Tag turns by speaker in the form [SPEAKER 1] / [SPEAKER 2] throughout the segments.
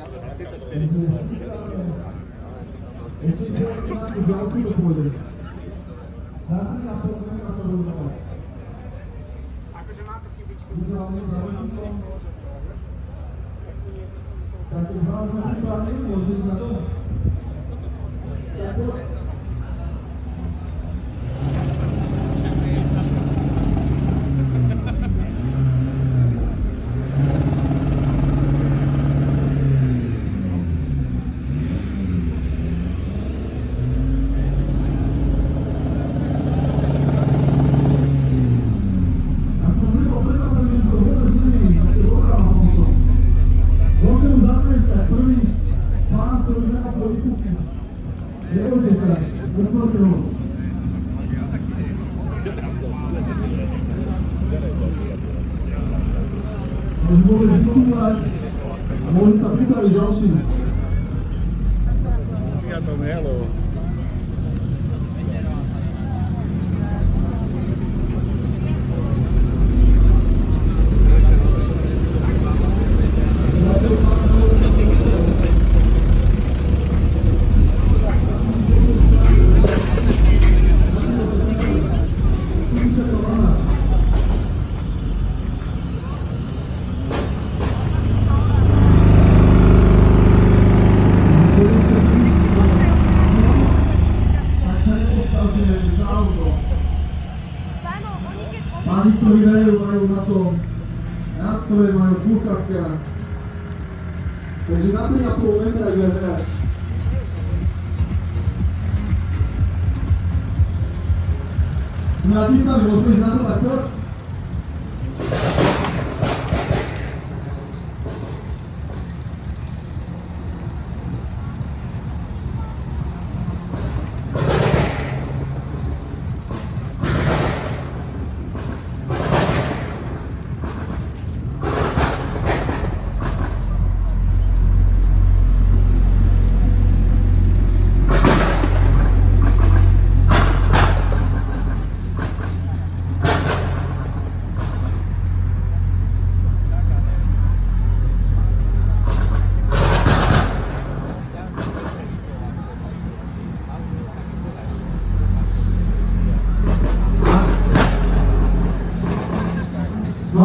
[SPEAKER 1] Eşitler ticareti raporları. Nasıl yaptığını nasıl bulunamaz? Bu canlı zamanında Takipçilerimizin planı bozulmadı. os muros de dificuldades, onde está aplicando já o sino. Obrigado, Melo. majú na to nástroje, majú sluchavka. Takže na za 3,5 metra bude hrať. Vráti sa, že môžeš na to tak prv?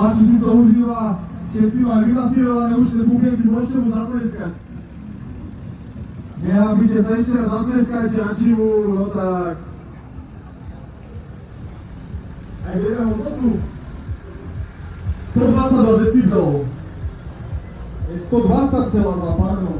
[SPEAKER 1] Hlavne si to užíva, keď si má vymasírované ušné bubienky, môžete mu zatleskať. Nerobíte sa ešte raz zatleskať, a no tak. Aj vedem ho toku. 122 decibelov. 120,2, pardon.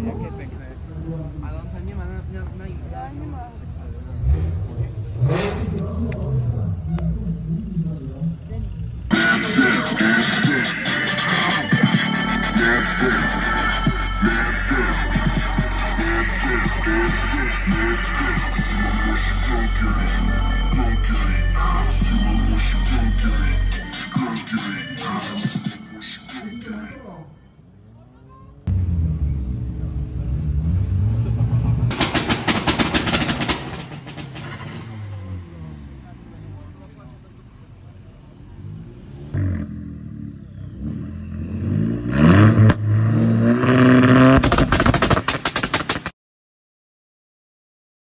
[SPEAKER 1] Jakie piękne jest. Ale on tam nie ma, na, na, na...